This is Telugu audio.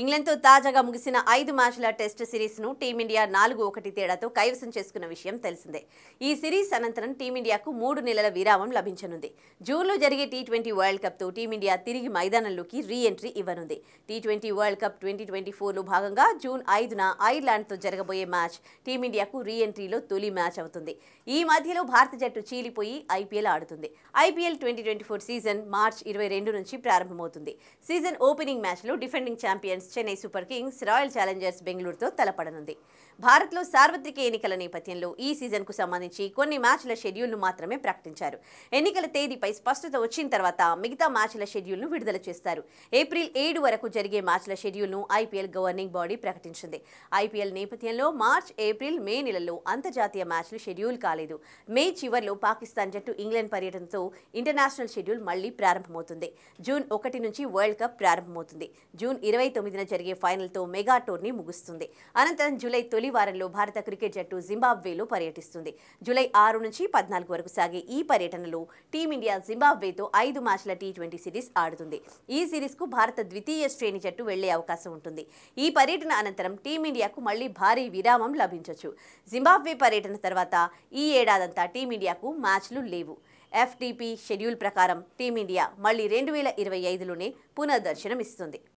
ఇంగ్లాండ్తో తాజాగా ముగిసిన ఐదు మ్యాచ్ల టెస్ట్ సిరీస్ను టీమిండియా నాలుగు ఒకటి తేడాతో కైవసం చేసుకున్న విషయం తెలిసిందే. ఈ సిరీస్ అనంతరం టీమిండియాకు మూడు నెలల విరామం లభించనుంది. జూన్లో జరిగే టీ ట్వంటీ వరల్డ్ కప్తో టీమిండియా తిరిగి మైదానంలోకి re entry ఇవ్వనుంది. T twenty world cup twenty twenty ఫోర్లో భాగంగా జూన్ ఐదున ఐర్లాండ్తో జరగబోయే మ్యాచ్ టీమిండియాకు రీ ఎంట్రీలో తొలి మ్యాచ్ అవుతుంది. ఈ మధ్యలో భారత జట్టు చీలిపోయి ఐపీఎల్ ఆడుతుంది. IPL twenty twenty four season March ఇరవై రెండు నుంచి ప్రారంభమవుతుంది. సీజన్ ఓపెనింగ్ మ్యాచ్లో defending champions Chennai super kings royal challengers బెంగళూరుతో తలపడనుంది. భారత్లో సార్వత్రిక ఎన్నికల నేపథ్యంలో ఈ సీజన్కు సంబంధించి కొన్ని మ్యాచ్ల షెడ్యూల్ను మాత్రమే ప్రకటించారు. ఎన్నికల తేదీపై స్పష్టత వచ్చిన తర్వాత మిగతా మ్యాచ్ల షెడ్యూల్ను విడుదల చేస్తారు. ఏప్రిల్ ఏడు వరకు జరిగే మ్యాచ్ల షెడ్యూల్ను ఐపీఎల్ గవర్నింగ్ బాడీ ప్రకటించింది. ఐపీఎల్ నేపథ్యంలో మార్చ్ ఏప్రిల్ మే నెలల్లో అంతర్జాతీయ మ్యాచ్లు షెడ్యూల్ కాలేదు. మే చివరిలో పాకిస్తాన్ జట్టు ఇంగ్లాండ్ పర్యటనతో ఇంటర్నేషనల్ షెడ్యూల్ మళ్ళీ ప్రారంభమవుతుంది. జూన్ ఒకటి నుంచి వరల్డ్ కప్ ప్రారంభమవుతుంది. జూన్ ఇరవై తొమ్మిదిన జరిగే ఫైనల్తో మెగా టోర్నీ ముగుస్తుంది. అనంతరం జూలై తొలి వారంలో భారత క్రికెట్ జట్టు జింబాబ్వేలో పర్యటిస్తుంది. జూలై ఆరు నుంచి పద్నాలుగు వరకు సాగే ఈ పర్యటనలో టీమిండియా జింబాబ్వేతో ఐదు మ్యాచ్ల టీ ట్వంటీ సిరీస్ ఆడుతుంది. ఈ సిరీస్కు భారత ద్వితీయ శ్రేణి జట్టు వెళ్ళే అవకాశం ఉంటుంది. ఈ పర్యటన అనంతరం టీమిండియాకు మళ్ళీ భారీ విరామం లభించవచ్చు జింబాబ్వే పర్యటన తర్వాత ఈ ఏడాదంతా టీమిండియాకు మ్యాచ్లు లేవు. ఎఫ్టీపీ షెడ్యూల్ ప్రకారం టీమిండియా మళ్ళీ రెండు వేల ఇరవై ఐదులోనే పునర్దర్శనం ఇస్తుంది